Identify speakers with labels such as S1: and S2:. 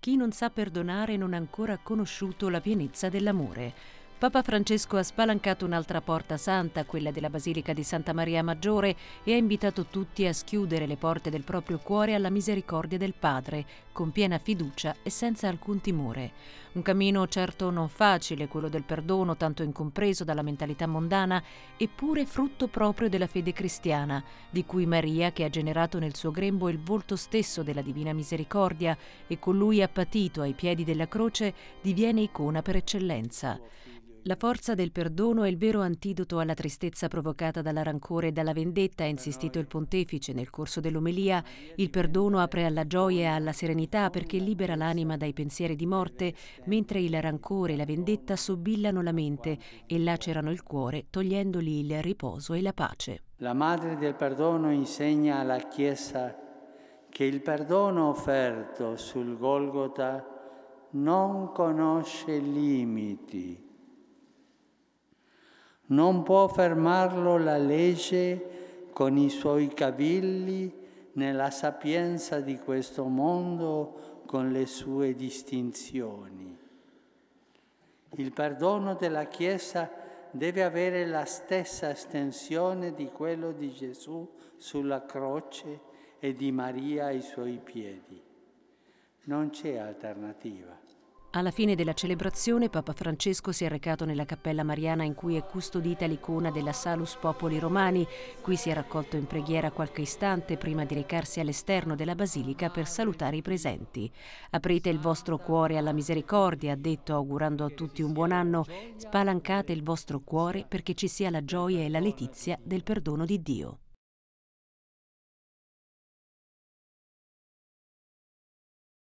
S1: Chi non sa perdonare non ha ancora conosciuto la pienezza dell'amore. Papa Francesco ha spalancato un'altra porta santa, quella della Basilica di Santa Maria Maggiore, e ha invitato tutti a schiudere le porte del proprio cuore alla misericordia del Padre, con piena fiducia e senza alcun timore. Un cammino certo non facile, quello del perdono, tanto incompreso dalla mentalità mondana, eppure frutto proprio della fede cristiana, di cui Maria, che ha generato nel suo grembo il volto stesso della Divina Misericordia e con lui ha patito ai piedi della croce, diviene icona per eccellenza. La forza del perdono è il vero antidoto alla tristezza provocata dalla rancore e dalla vendetta, ha insistito il pontefice nel corso dell'omelia. Il perdono apre alla gioia e alla serenità perché libera l'anima dai pensieri di morte, mentre il rancore e la vendetta sobillano la mente e lacerano il cuore, togliendogli il riposo e la pace.
S2: La Madre del Perdono insegna alla Chiesa che il perdono offerto sul Golgota non conosce limiti non può fermarlo la legge con i suoi cavilli nella sapienza di questo mondo con le sue distinzioni. Il perdono della Chiesa deve avere la stessa estensione di quello di Gesù sulla croce e di Maria ai suoi piedi. Non c'è alternativa.
S1: Alla fine della celebrazione Papa Francesco si è recato nella cappella mariana in cui è custodita l'icona della Salus Popoli Romani. Qui si è raccolto in preghiera qualche istante prima di recarsi all'esterno della basilica per salutare i presenti. Aprite il vostro cuore alla misericordia, ha detto augurando a tutti un buon anno. Spalancate il vostro cuore perché ci sia la gioia e la letizia del perdono di Dio.